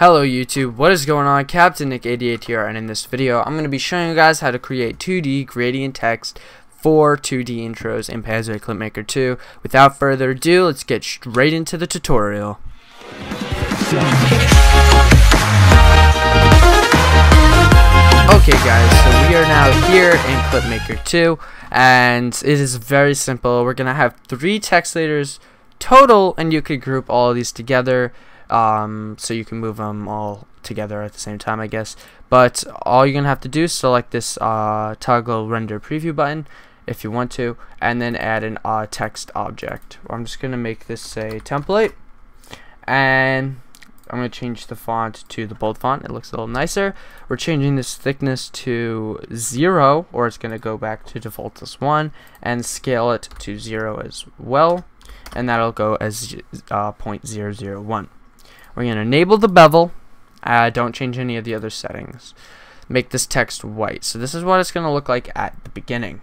Hello YouTube, what is going on? Captain Nick 88 here and in this video I'm going to be showing you guys how to create 2D gradient text for 2D intros in Panzoid Clipmaker 2. Without further ado, let's get straight into the tutorial. Okay guys, so we are now here in Clipmaker 2 and it is very simple. We're going to have three text layers total and you could group all of these together um, so you can move them all together at the same time I guess but all you're gonna have to do is select this uh, toggle render preview button if you want to and then add an uh, text object I'm just gonna make this say template and I'm to change the font to the bold font. It looks a little nicer. We're changing this thickness to 0, or it's to go back to default as 1, and scale it to 0 as well, and that'll go as uh, 0.001. We're going to enable the bevel. Uh, don't change any of the other settings. Make this text white. So this is what it's going to look like at the beginning.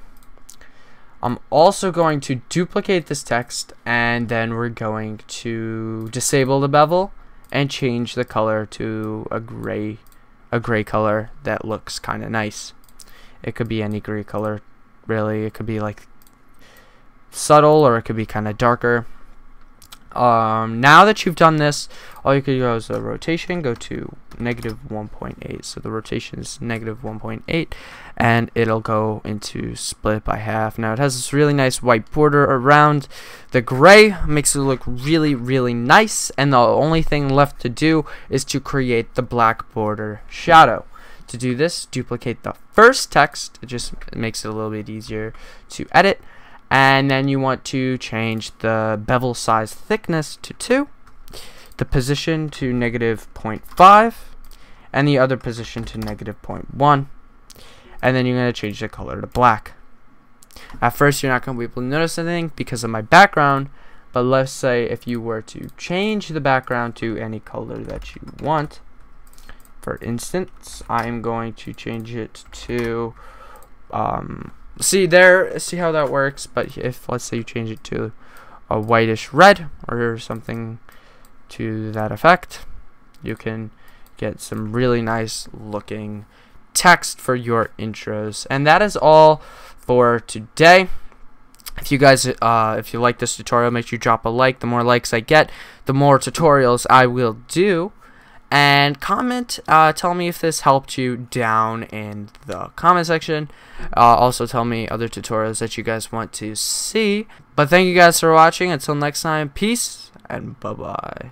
I'm also going to duplicate this text and then we're going to disable the bevel and change the color to a gray a gray color that looks kind of nice. It could be any gray color really. It could be like subtle or it could be kind of darker. Um, now that you've done this, all you can do is a rotation, go to negative 1.8. So the rotation is negative 1.8, and it'll go into split by half. Now it has this really nice white border around the gray, makes it look really, really nice. And the only thing left to do is to create the black border shadow. To do this, duplicate the first text. It just makes it a little bit easier to edit and then you want to change the bevel size thickness to 2 the position to negative 0.5 and the other position to negative 0.1 and then you're going to change the color to black. At first you're not going to be able to notice anything because of my background but let's say if you were to change the background to any color that you want. For instance I'm going to change it to um, see there see how that works but if let's say you change it to a whitish red or something to that effect you can get some really nice looking text for your intros. And that is all for today. If you guys uh, if you like this tutorial make sure you drop a like. The more likes I get the more tutorials I will do. And comment uh, tell me if this helped you down in the comment section. Uh, also tell me other tutorials that you guys want to see. But thank you guys for watching. Until next time peace and bye bye